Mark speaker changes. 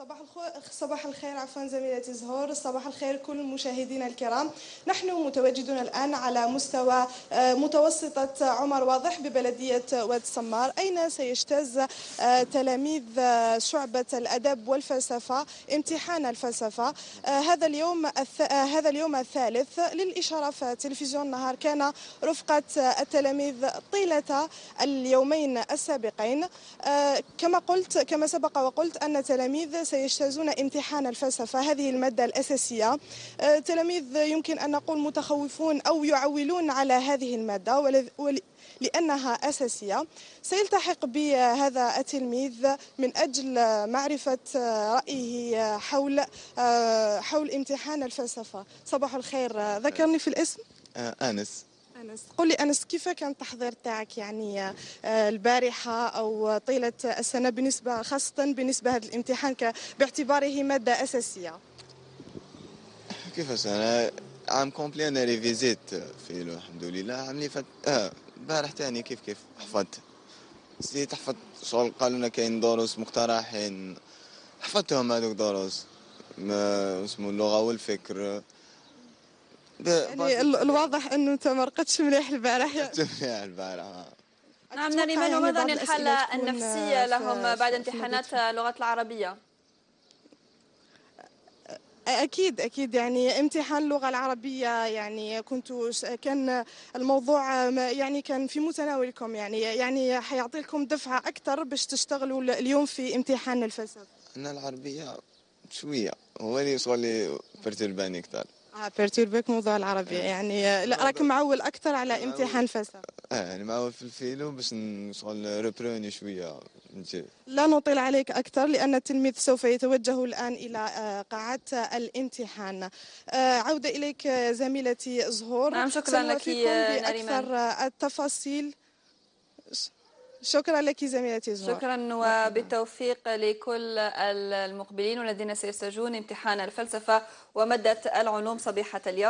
Speaker 1: صباح الخير صباح الخير عفوا زميلتي زهور. صباح الخير كل مشاهدينا الكرام. نحن متواجدون الآن على مستوى آه، متوسطة عمر واضح ببلدية واد سمار. أين سيجتاز آه، تلاميذ آه، شعبة الأدب والفلسفة امتحان الفلسفة؟ هذا اليوم هذا اليوم الثالث للإشارة في تلفزيون نهار كان رفقة التلاميذ طيلة اليومين السابقين. كما قلت كما سبق وقلت أن تلاميذ سيجتازون امتحان الفلسفة. هذه المادة الأساسية. آه، تلاميذ يمكن أن نقول متخوفون أو يعولون على هذه المادة لأنها أساسية. سيلتحق بهذا التلميذ من أجل معرفة رأيه حول آه، حول امتحان الفلسفة. صباح الخير. ذكرني في الاسم.
Speaker 2: آه، أنس
Speaker 1: أنس قل لي أنس كيف كان التحضير تاعك يعني آه، البارحة أو طيلة السنة بالنسبة خاصة بالنسبة هذا الامتحان باعتباره مادة أساسية؟
Speaker 2: كيفاش أنا عام complet أنا révisé ت في الحمد لله. عام اللي فات آه البارح تاني كيف كيف حفظت؟ زيد حفظت شغل قالوا لنا كاين دروس مقترحين. حفظتهم هذوك دروس اسمه اللغة والفكر.
Speaker 1: يعني الواضح إنه أنت ما رقدتش مليح البارح
Speaker 2: مليح البارح
Speaker 3: نعم نريمان وماذا عن الحالة النفسية لهم بعد امتحانات اللغة العربية؟
Speaker 1: أكيد أكيد يعني امتحان اللغة العربية يعني كنت كان الموضوع يعني كان في متناولكم يعني يعني حيعطي لكم دفعة أكثر باش تشتغلوا اليوم في امتحان الفلسفة.
Speaker 2: أنا العربية شوية هو اللي شغل برترباني أكثر.
Speaker 1: آه بيرتوربك موضوع العربية يعني لا راك معول أكثر على امتحان فلسفة
Speaker 2: آه يعني معول في الفيلو باش نشغل ريبروني شوية.
Speaker 1: لا نطيل عليك أكثر لأن التلميذ سوف يتوجه الآن إلى آه، قاعة الامتحان. آه، عودة إليك زميلتي زهور.
Speaker 3: نعم شكرا لك
Speaker 1: بأكثر التفاصيل. شكرا لك زميلتي زهور
Speaker 3: شكرا وبالتوفيق لكل المقبلين والذين سيسجون امتحان الفلسفة ومادة العلوم صبيحة اليوم.